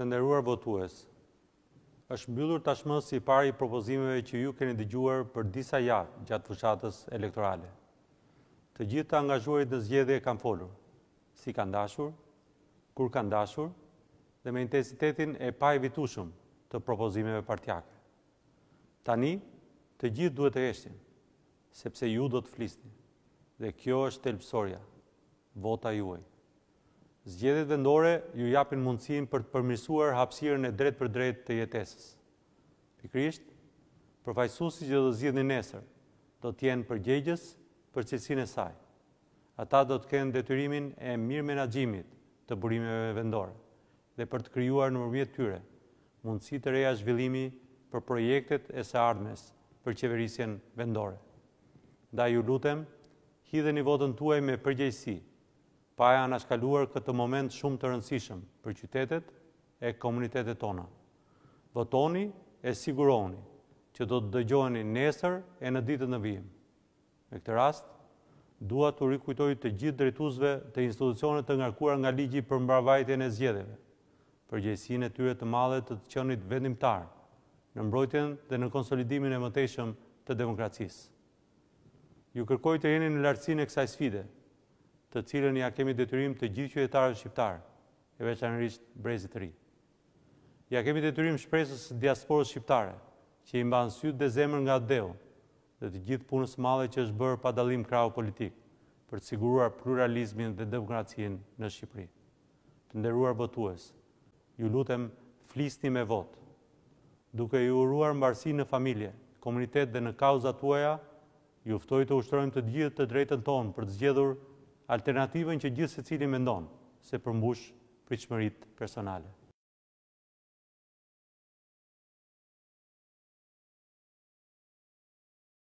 Të nderuar votues, është mbyllur tashmë sipari i propozimeve që ju keni dëgjuar për disa javë gjatë fushatës elektorale. Të gjithë të angazhuarit në zgjedhje kanë folur, si kanë dashur, kur kanë dashur dhe me intensitetin e paevitueshëm të propozimeve partiake. Tani, të gjithë duhet të heshtin, Sepse ju do të flisni. Dhe kjo është thelbësorja, vota juaj. Zgjedhjet vendore ju japin mundësinë për të përmirësuar hapësirën e drejtpërdrejtë të jetesës. Pikërisht, përfaqësuesit që do të zgjidhni nesër do të jenë përgjegjës për cilësinë e saj. Ata do të kenë detyrimin e mirëmenaxhimit të burimeve vendore, dhe për të krijuar nëpërmjet tyre mundësi të reja zhvillimi për projektet e së ardhmes për qeverisjen vendore. Ndaj ju lutem, hidheni votën tuaj me përgjegjësi, pa e anashkaluar këtë moment shumë të rëndësishëm për qytetet e komunitetet tona. Votoni e siguroni që do të dëgjoheni nesër e në ditët në vijim. Me këtë rast, dua t'u rikujtoj të gjithë drejtuesve të institucioneve të ngarkuar nga ligji për mbarëvajtjen e zgjedhjeve, përgjegjësinë e tyre të madhe të të qenit vendimtarë në mbrojtjen dhe në konsolidimin e mëtejshëm të demokracisë. Ju kërkoj të jeni në lartësinë e kësaj sfide, të cilën ia kemi detyrim të gjithë qytetarëve shqiptarë, e veçanërisht brezit të ri. Ia kemi detyrim shpresës së diasporës shqiptare, që i mban sytë dhe zemrën nga atdheu, dhe të gjithë punës së madhe që është bërë pa dallim krahu politik, për të siguruar pluralizmin dhe demokracinë në Shqipëri. Të nderuar votues, ju lutem, flisni me votë! Duke ju uruar mbarësi në familje, komunitet dhe në kauzat tuaja, ju ftoj të ushtrojmë të gjithë të drejtën tonë për të zgjedhur alternativën që gjithsecili mendon se përmbush pritshmëritë personale.